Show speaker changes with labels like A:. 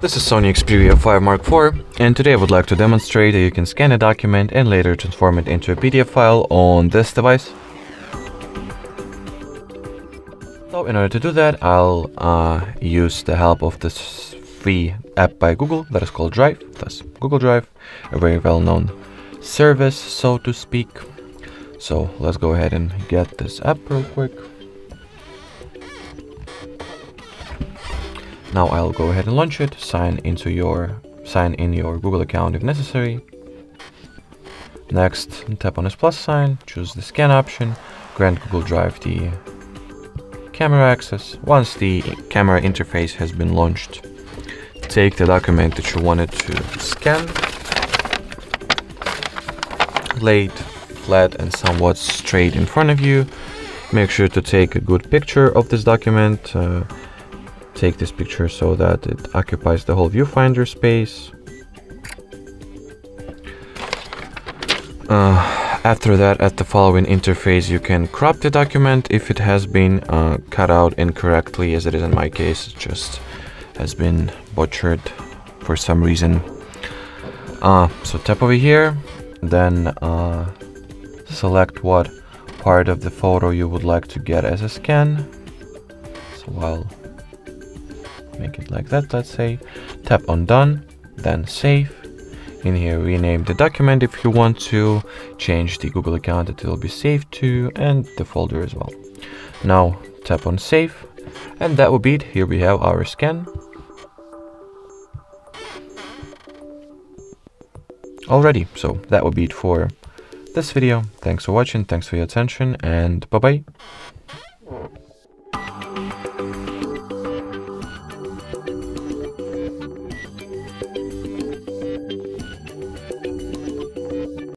A: This is Sony Xperia 5 Mark IV and today I would like to demonstrate that you can scan a document and later transform it into a PDF file on this device. So in order to do that I'll uh, use the help of this free app by Google that is called Drive, thus Google Drive, a very well known service so to speak. So let's go ahead and get this app real quick. Now I'll go ahead and launch it, sign into your sign in your Google account if necessary. Next, tap on this plus sign, choose the scan option, grant Google Drive the camera access. Once the camera interface has been launched, take the document that you wanted to scan, lay it flat and somewhat straight in front of you. Make sure to take a good picture of this document. Uh, take this picture so that it occupies the whole viewfinder space. Uh, after that, at the following interface, you can crop the document if it has been uh, cut out incorrectly, as it is in my case, it just has been butchered for some reason. Uh, so tap over here, then uh, select what part of the photo you would like to get as a scan. So I'll make it like that. Let's say tap on done then save. In here rename the document if you want to. Change the google account that it will be saved to and the folder as well. Now tap on save and that will be it. Here we have our scan. Already. So that will be it for this video. Thanks for watching. Thanks for your attention and bye bye